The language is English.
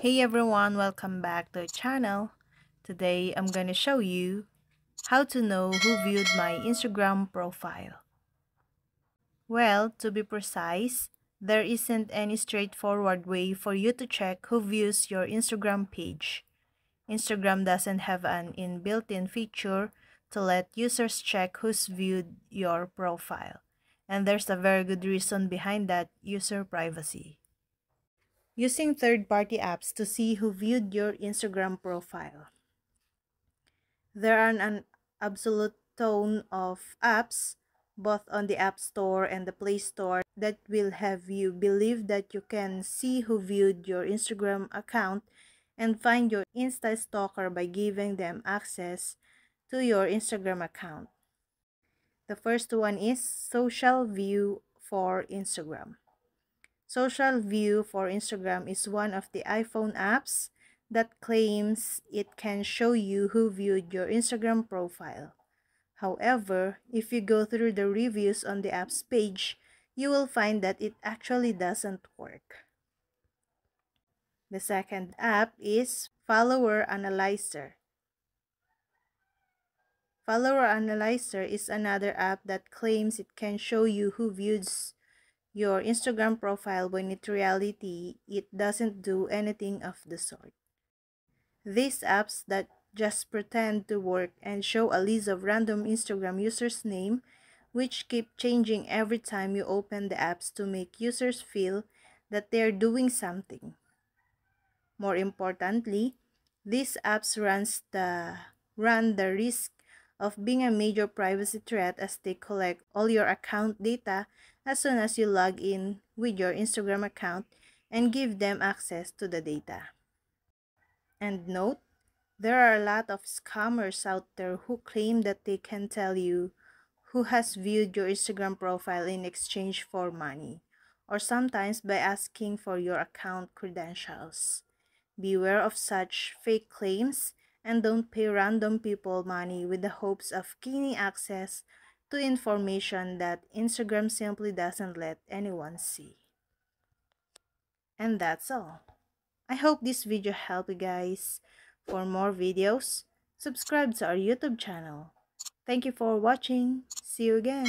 Hey everyone, welcome back to the channel. Today I'm gonna show you how to know who viewed my Instagram profile. Well, to be precise, there isn't any straightforward way for you to check who views your Instagram page. Instagram doesn't have an inbuilt-in feature to let users check who's viewed your profile. And there's a very good reason behind that user privacy using third-party apps to see who viewed your Instagram profile. There are an absolute ton of apps, both on the App Store and the Play Store, that will have you believe that you can see who viewed your Instagram account and find your Insta stalker by giving them access to your Instagram account. The first one is Social View for Instagram. Social View for Instagram is one of the iPhone apps that claims it can show you who viewed your Instagram profile. However, if you go through the reviews on the app's page, you will find that it actually doesn't work. The second app is Follower Analyzer. Follower Analyzer is another app that claims it can show you who views your Instagram profile when in reality it doesn't do anything of the sort. These apps that just pretend to work and show a list of random Instagram users' name which keep changing every time you open the apps to make users feel that they're doing something. More importantly, these apps runs the run the risk of being a major privacy threat as they collect all your account data as soon as you log in with your Instagram account and give them access to the data. And note, there are a lot of scammers out there who claim that they can tell you who has viewed your Instagram profile in exchange for money, or sometimes by asking for your account credentials. Beware of such fake claims and don't pay random people money with the hopes of gaining access to information that Instagram simply doesn't let anyone see. And that's all. I hope this video helped you guys. For more videos, subscribe to our YouTube channel. Thank you for watching. See you again.